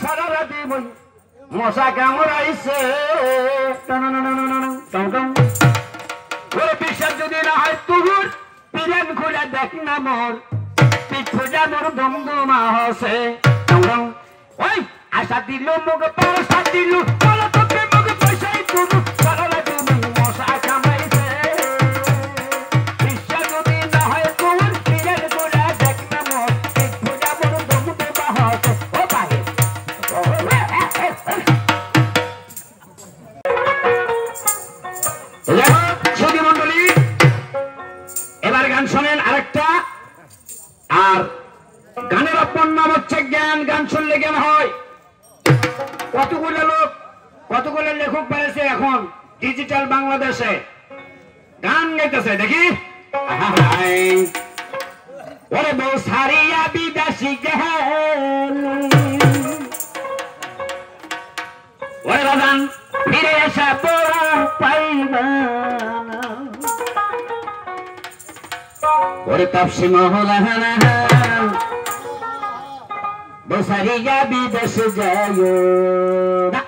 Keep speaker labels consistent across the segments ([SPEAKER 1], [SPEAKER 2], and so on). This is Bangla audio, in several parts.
[SPEAKER 1] সারা রাতি মই মশা কামড়াইছে বিশ্বাস যদি না হয় তুহুর, পিরান খুলে দেখ না মোর। পিঠুজা মোর দমদমা হসে। ওই, আশা দিল, মুখ পয়সা দিল। বলো তোকে মুখ পয়সাই তুলু? কতগুলো লোক, কতগুলো লেখক পেয়েছে এখন ডিজিটাল বাংলাদেশে? গান গাইতেছে, দেখি। ওরে বউ সারিয়া বিদেশি ওরে বাগান ফিরে আসা পড়া পাইবা ওরে তাপসি মহলাহানা বসারিয়া বিদেশ যায়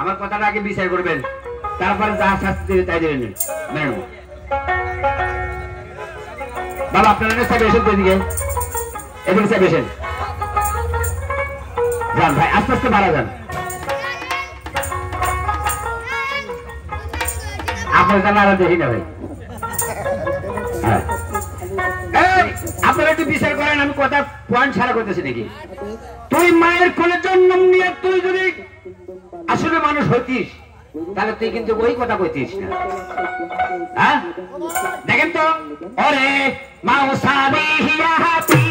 [SPEAKER 1] আমার কথাটা আগে বিচার করবেন। তারপরে যা শাস্তি দেবে তাই দেবেন। নেব। বাবা, আপনারা এসেন তো এদিকে এদিকে সাহেব এসেন যান ভাই, আস্তে আস্তে মারা যান। আপনার জানা আর দেখি না ভাই। আপনারা একটু বিচার করেন, আমি কথা পয়েন্ট ছাড়া করতেছি নাকি? তুই মায়ের কোলে জন্ম নিয়ে তুই যদি আসলে মানুষ হইতিস, তাহলে তুই কিন্তু ওই কথা কইতিস না। হ্যাঁ? দেখেন তো? ওরে, মাও সাবি হিয়া হাতি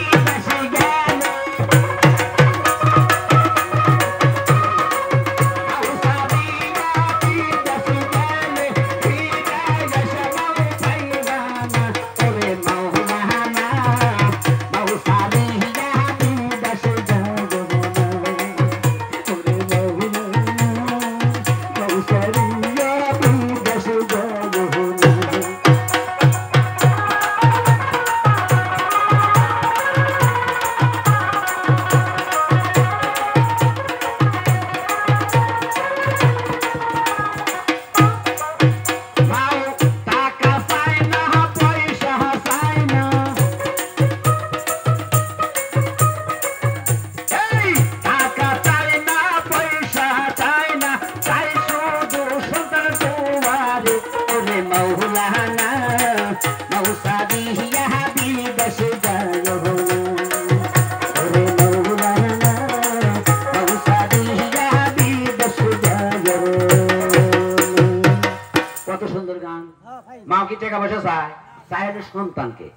[SPEAKER 1] টাকা পয়সা চায় চায় সন্তানকে।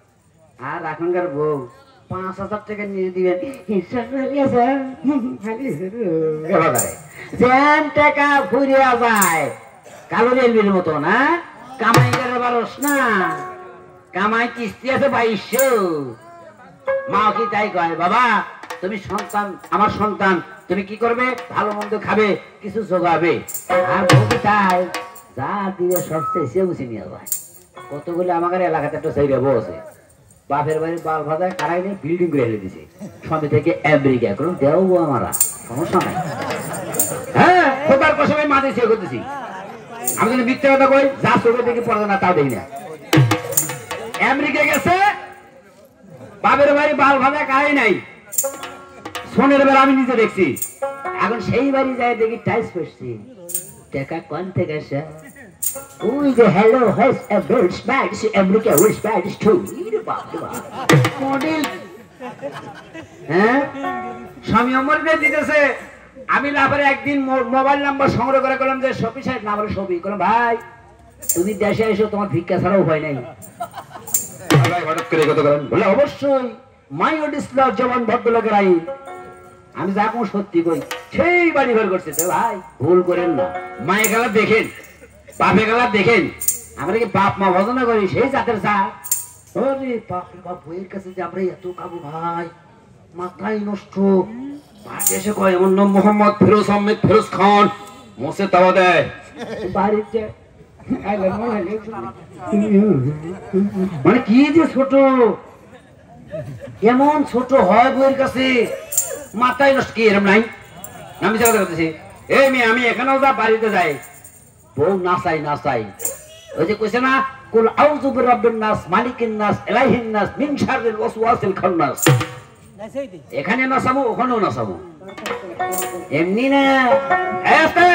[SPEAKER 1] আর এখনকার বউ পাঁচ হাজার টাকা নিয়ে দিবেন। যেন টাকা ফুরিয়া যায়, কালো রেলবির মতো না কামাই করে পারস না। কামাই কিস্তি আছে মা কি তাই কয়, বাবা, তুমি সন্তান, আমার সন্তান, তুমি কি করবে? ভালো মন্দ খাবে, কিছু জোগাবে। আর বউ তাই, যা দিয়ে সব চেয়ে বুঝে নিয়ে যায়। কতগুলো আমাদের এলাকাতে একটা সেই বউ আছে। বাপের বাড়ি বাল ভাজা কারাই নিয়ে বিল্ডিং করে এনে দিছে সঙ্গে থেকে আমেরিকা কোনো দেও আমারা, সমস্যা নাই। হ্যাঁ খোদার কসমে করতেছি আমি যদি মিথ্যে কথা কই, যা চোখে দেখি পড়ে না, তাও দেখি না। আমেরিকা গেছে, বাপের বাড়ি বাল ভাজা কারাই নাই। সোনের বেলা আমি নিজে দেখছি। এখন সেই বাড়ি যায় দেখি টাইস পড়ছি টাকা কোন থেকে আসে? এ বিল্ডস ব্যাডস আমেরিকা উইস ব্যাডস টু ইরে বাপ রে বাপ মডেল হ্যাঁ স্বামী অমর দিয়ে দিতেছে আমি লাভারে একদিন মোবাইল নাম্বার সংগ্রহ করে করলাম যে শফি সাহেব নাম্বার শফি করলাম ভাই তুমি দেশে এসো তোমার ভিক্ষা ছাড়াও উপায় নাই। ভাই হঠাৎ করে কত করেন বলে অবশ্যই মাই ওড ইসলাম জবান ভদ্রলোকের আইন আমি যা কোনো সত্যি কই সেই বাড়ি ঘর করছে। ভাই ভুল করেন না। মায়ে গেলা দেখেন। বাপে গেলা দেখেন আমরা কি বাপ মা ভজনা করি? সেই জাতের চা ওরে বাপ রে বাপ বইয়ের কাছে যে আমরা এত কাবু ভাই মাথায় নষ্ট। পাশে এসে কয় এমন নাম মোহাম্মদ ফিরোজ আহমেদ ফিরোজ খান মোসে তাওয়া দেয়। বাড়িতে মানে কি যে ছোট? এমন ছোট হয় বইয়ের কাছে? মাথায় নষ্ট কি এরম নাই? আমি করতেছি। এই মেয়ে আমি এখানেও যা বাড়িতে যাই বউ নাচাই নাচাই ওই যে কইছে না কুল আউযু বিরাব্বিন নাস মালিকিন নাস ইলাহিন নাস মিন শাররিল ওয়াসওয়াসিল খান্নাস এখানে নাচাবো ওখানেও নাচাবো এমনি না আস্তে,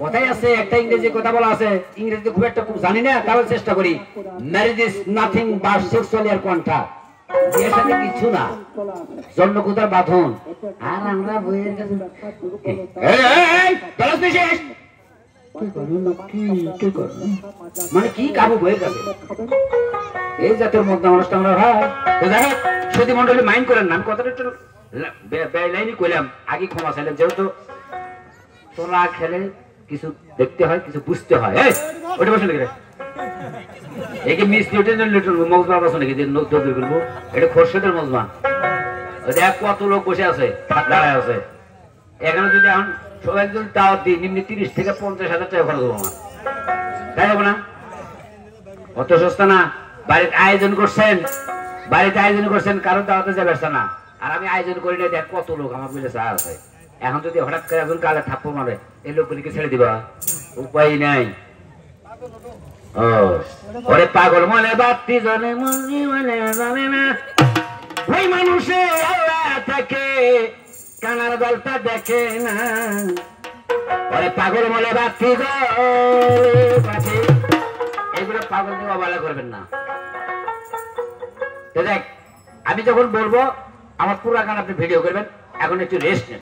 [SPEAKER 1] কথাই আছে একটা ইংরেজি কথা বলা আছে ইংরেজি খুব একটা খুব জানি না তাও চেষ্টা করি marriage is nothing but sexual contract বিয়ের সাথে কিছু না জন্মকুতার বাঁধন আর আমরা বইয়ের কাছে কি করব? না, কি, কি করব? মানে কি কাবু বইয়ের কাছে এই জাতের মধ্যে মানুষটা আমরা ভাই তো দেখো সতী মন্ডলী মাইন্ড করেন না। আমি কথাটা একটু কইলাম। আগে ক্ষমা চাইলাম যেহেতু তোলা খেলে কিছু দেখতে হয় কিছু বুঝতে হয়। ওটা বসে রে। একে মিস নিউটনের লিটল মজমা বসে নাকি? যে এটা খোরশেদের মজমা। দেখ কত লোক বসে আছে দাঁড়ায় আছে। এখানে যদি এখন সবাই যদি দাওয়াত দিই, নিম্ন তিরিশ থেকে পঞ্চাশ হাজার টাকা খরচ হব আমার। তাই হবে না? অত সস্তা না। বাড়িতে আয়োজন করছেন, বাড়িতে আয়োজন করছেন কারণ দাওয়াতে যাবে না। আর আমি আয়োজন করি না, দেখ কত লোক আমার মিলে চা আছে। এখন যদি হঠাৎ করে একজন গালে থাপ্পড় মারে, এই লোকগুলিকে ছেড়ে দিবা। উপায় নাই। ওরে পাগল মনে বাতি জনে মনে জানে না। ওই মানুষে আল্লাহ থাকে কানার দলটা দেখে না। ওরে পাগল মনে বাতি জলে এগুলো পাগল দিয়ে অবহেলা করবেন না। দেখ, আমি যখন বলব, আমার পুরো গান আপনি ভিডিও করবেন, এখন একটু রেস্ট